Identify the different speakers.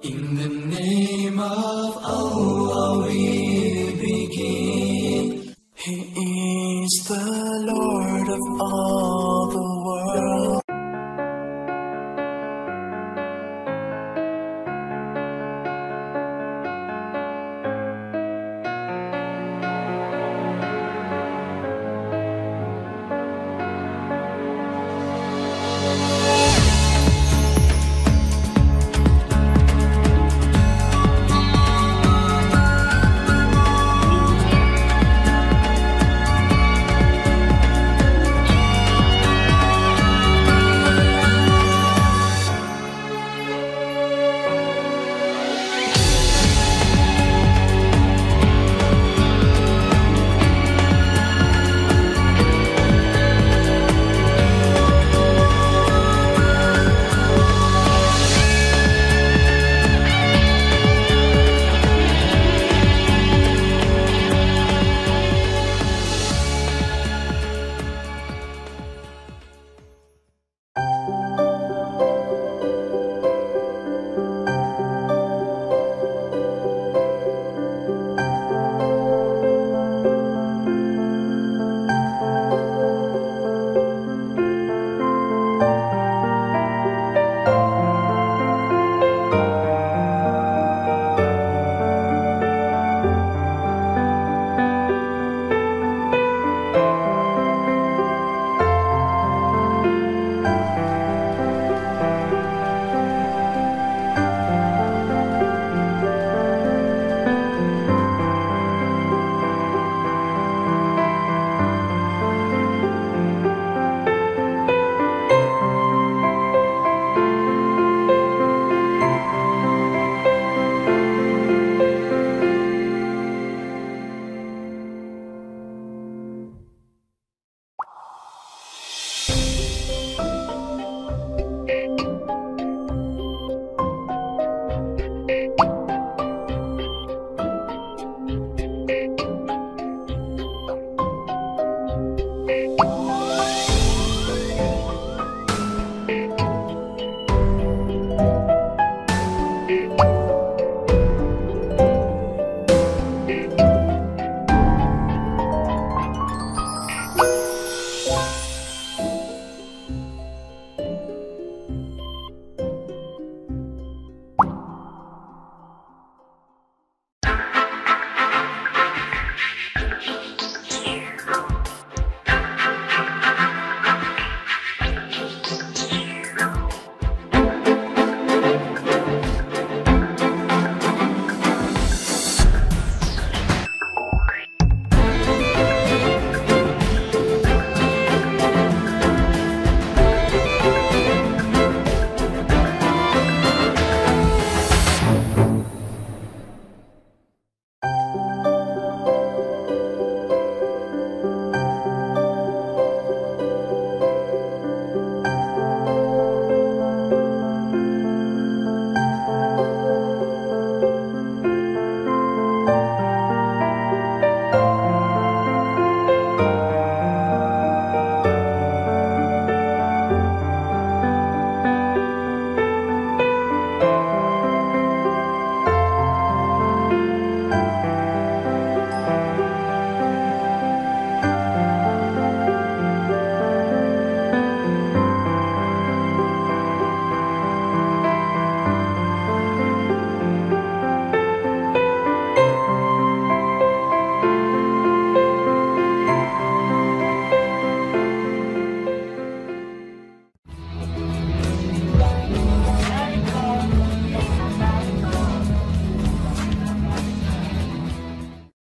Speaker 1: In the name of Allah we begin. He is the Lord of all the world.